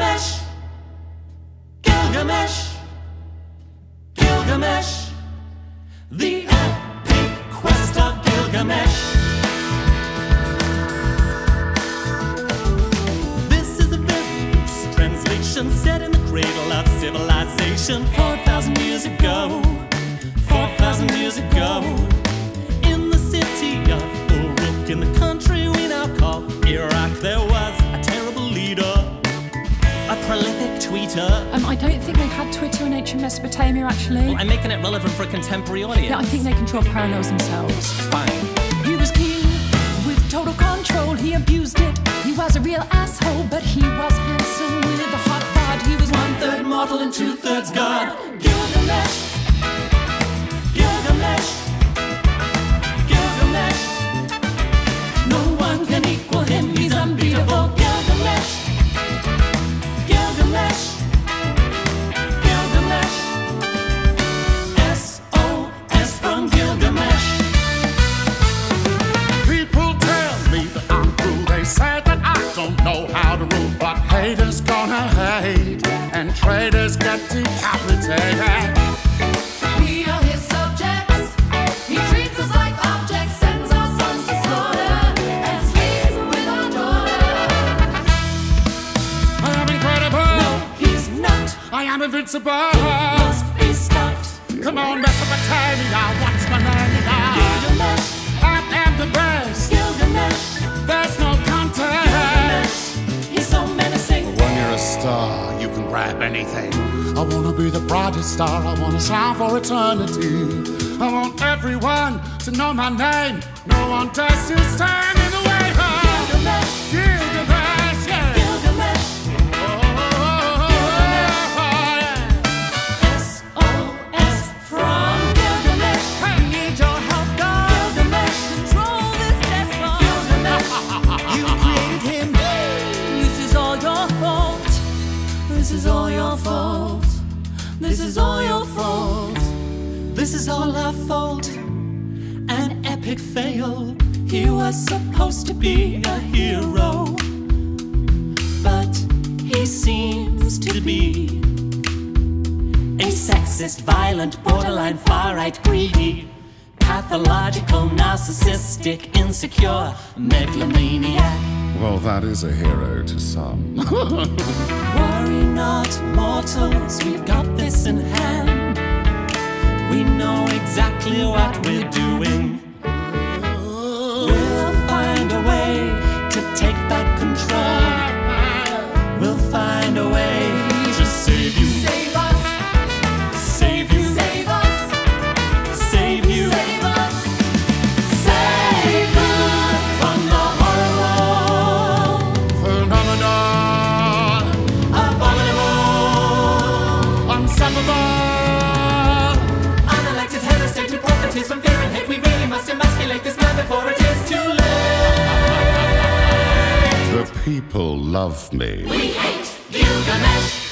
Gilgamesh, Gilgamesh, Gilgamesh, the epic quest of Gilgamesh. This is a very loose translation set in the cradle of civilization Twitter in Mesopotamia, actually. Well, I'm making it relevant for a contemporary audience. yeah, I think they can draw parallels themselves. Fine. He was king with total control. He abused it. He was a real asshole, but he was handsome with a hot bod. He was one third mortal and two thirds god. Gilgamesh, Gilgamesh. People tell me that I'm cruel. They say that I don't know how to rule. But haters gonna hate, and traitors get decapitated. We are his subjects. He treats us like objects, sends our sons to slaughter, and sleeps with our daughters. I am incredible. He's not I am invincible. Anything. I wanna be the brightest star. I wanna shine for eternity. I want everyone to know my name. No one dares to stand This is all your fault. This is all your fault. This is all our fault. An epic fail. He was supposed to be a hero. But he seems to be a sexist, violent, borderline, far right, greedy, pathological, narcissistic, insecure, megalomaniac. That is a hero to some. Worry not, mortals, we've got this in hand. We know exactly what we're doing. People love me. We hate Gilgamesh.